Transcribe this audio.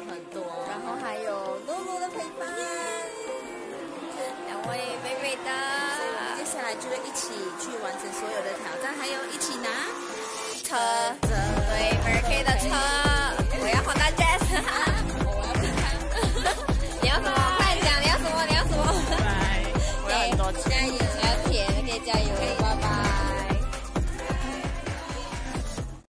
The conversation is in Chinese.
很多，然后还有诺诺的陪伴，两位美美的，接下来就是一起去完成所有的挑战，还有一起拿车，对，Merke 的车，我要和他决战，我要，你要什么快奖？你要什么？你要什么？我要很多钱，加油，我要钱，可以加油。